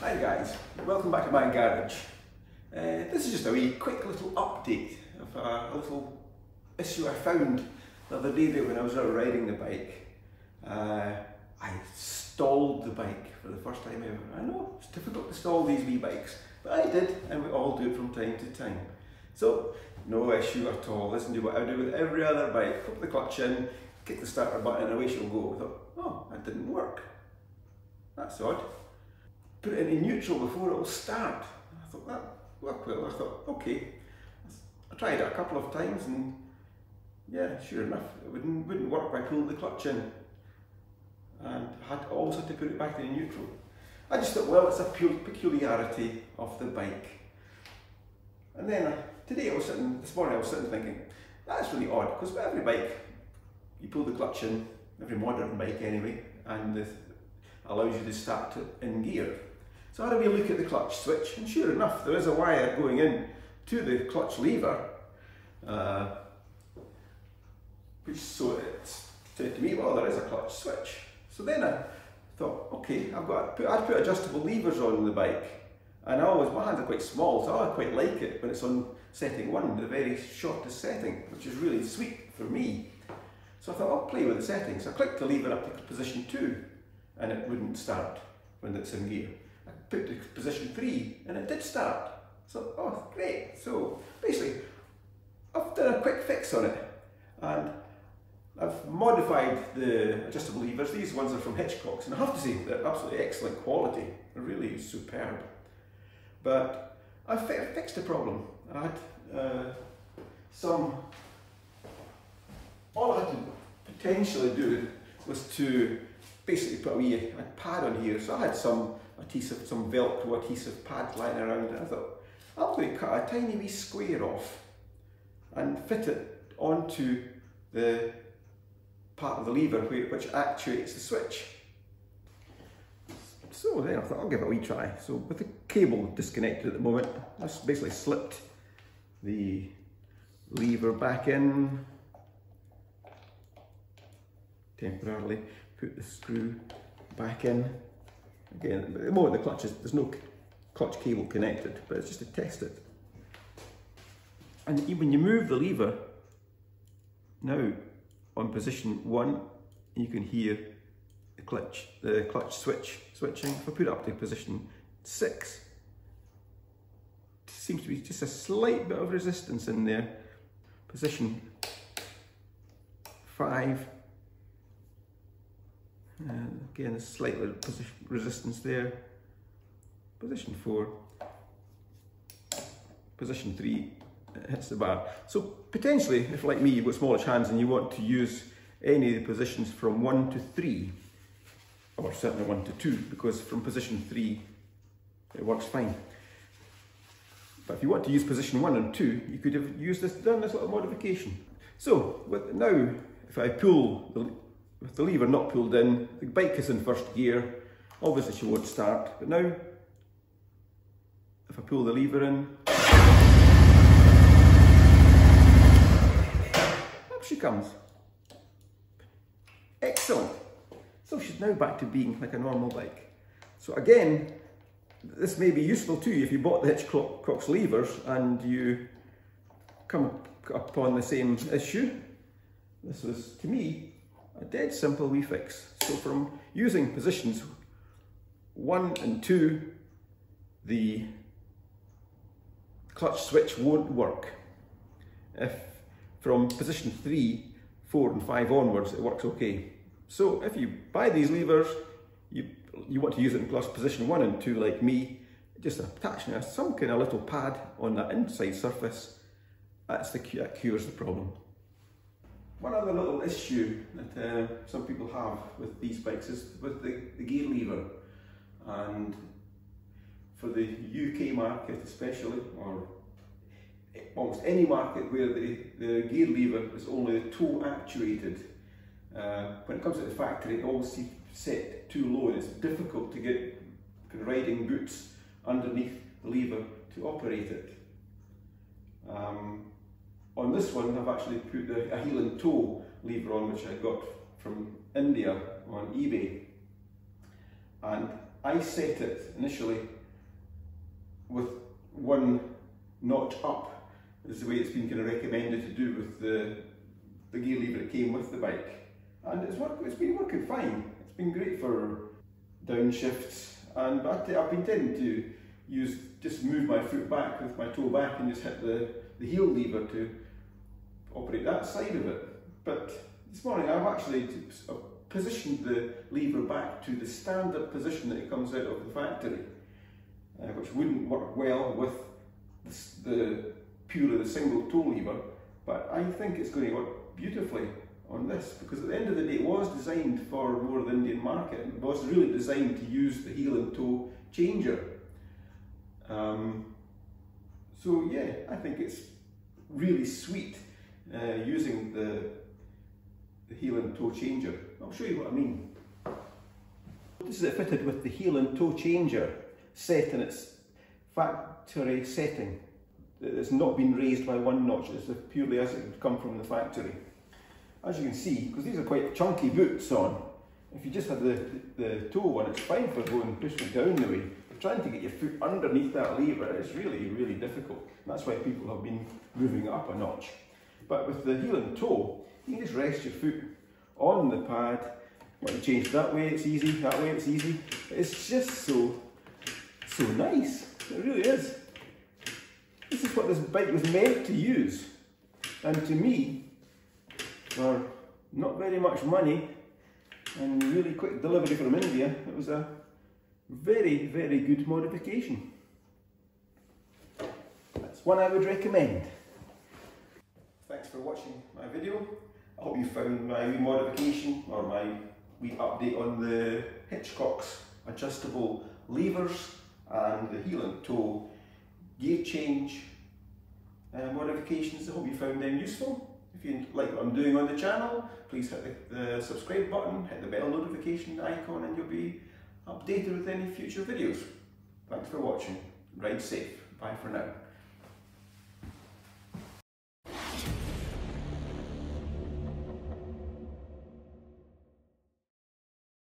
Hi guys, welcome back to my garage. Uh, this is just a wee quick little update of a, a little issue I found the other day there when I was out riding the bike. Uh, I stalled the bike for the first time ever. I know it's difficult to stall these wee bikes, but I did and we all do it from time to time. So no issue at all. Listen to what I do with every other bike. Put the clutch in, kick the starter button and away she'll go. I thought, oh, that didn't work. That's odd put it in neutral before it will start. I thought that worked well. I thought, okay. I tried it a couple of times and yeah, sure enough, it wouldn't, wouldn't work by pulling the clutch in. And I had also to put it back in neutral. I just thought, well, it's a peculiarity of the bike. And then uh, today I was sitting, this morning I was sitting thinking, that's really odd, because every bike, you pull the clutch in, every modern bike anyway, and this allows you to start it in gear. So I had a wee look at the clutch switch, and sure enough, there is a wire going in to the clutch lever, uh, which so it said to me, well, there is a clutch switch. So then I thought, okay, I've got put, I'd put adjustable levers on the bike, and I always my hands are quite small, so I quite like it when it's on setting one, the very shortest setting, which is really sweet for me. So I thought I'll play with the settings. I clicked the lever up to position two, and it wouldn't start when it's in gear put to position three and it did start. So, oh, great. So basically, I've done a quick fix on it and I've modified the adjustable levers. These ones are from Hitchcock's and I have to say they're absolutely excellent quality. They're really superb. But I fixed the problem. I had uh, some, all I had to potentially do was to basically put a wee a pad on here. So I had some adhesive, some Velcro adhesive pad lying around and I thought, I'm going to cut a tiny wee square off and fit it onto the part of the lever which actuates the switch. So then I thought I'll give it a wee try. So with the cable disconnected at the moment, I just basically slipped the lever back in temporarily, put the screw back in Again, at the moment the clutch is, there's no clutch cable connected, but it's just to test it. And when you move the lever, now on position one, you can hear the clutch, the clutch switch switching. If I put it up to position six, seems to be just a slight bit of resistance in there. Position five, and again, a slight resistance there. Position four. Position three hits the bar. So potentially, if like me, you've got smallish hands and you want to use any of the positions from one to three, or certainly one to two, because from position three, it works fine. But if you want to use position one and two, you could have used this, done this little modification. So with, now, if I pull the with the lever not pulled in, the bike is in first gear, obviously she won't start, but now, if I pull the lever in, up she comes. Excellent. So she's now back to being like a normal bike. So again, this may be useful to you if you bought the Hitchcock's levers and you come upon the same issue. This was, to me, a dead simple wee fix. So from using positions one and two, the clutch switch won't work. If from position three, four and five onwards, it works okay. So if you buy these levers, you, you want to use it in clutch position one and two like me, just attaching some kind of little pad on that inside surface, that's the, that cures the problem. One other little issue that uh, some people have with these bikes is with the, the gear lever and for the UK market especially or almost any market where the, the gear lever is only toe actuated uh, when it comes to the factory it always set too low it's difficult to get riding boots underneath the lever to operate it. Um, on this one, I've actually put the, a heel and toe lever on, which I got from India on eBay. And I set it initially with one notch up, is the way it's been kind of recommended to do with the, the gear lever that came with the bike. And it's, work, it's been working fine. It's been great for downshifts and but I've been tending to use just move my foot back with my toe back and just hit the, the heel lever to operate that side of it. But this morning I've actually positioned the lever back to the standard position that it comes out of the factory, uh, which wouldn't work well with the, the purely the single toe lever, but I think it's going to work beautifully on this because at the end of the day it was designed for more of the Indian market. It was really designed to use the heel and toe changer. Um, so yeah, I think it's really sweet uh, using the, the heel and toe changer. I'll show you what I mean. This is it fitted with the heel and toe changer set in its factory setting. It's not been raised by one notch, it's purely as it would come from the factory. As you can see, because these are quite chunky boots on, if you just have the, the toe on, it's fine for going pushing down the way. But trying to get your foot underneath that lever is really, really difficult. That's why people have been moving up a notch. But with the heel and toe, you can just rest your foot on the pad. Want to change that way, it's easy, that way it's easy. It's just so, so nice. It really is. This is what this bike was meant to use. And to me, for not very much money and really quick delivery from India, it was a very, very good modification. That's one I would recommend. Thanks for watching my video. I hope you found my wee modification or my wee update on the Hitchcock's adjustable levers and the heel and toe gear change uh, modifications. I hope you found them useful. If you like what I'm doing on the channel, please hit the, the subscribe button, hit the bell notification icon and you'll be updated with any future videos. Thanks for watching. Ride safe. Bye for now.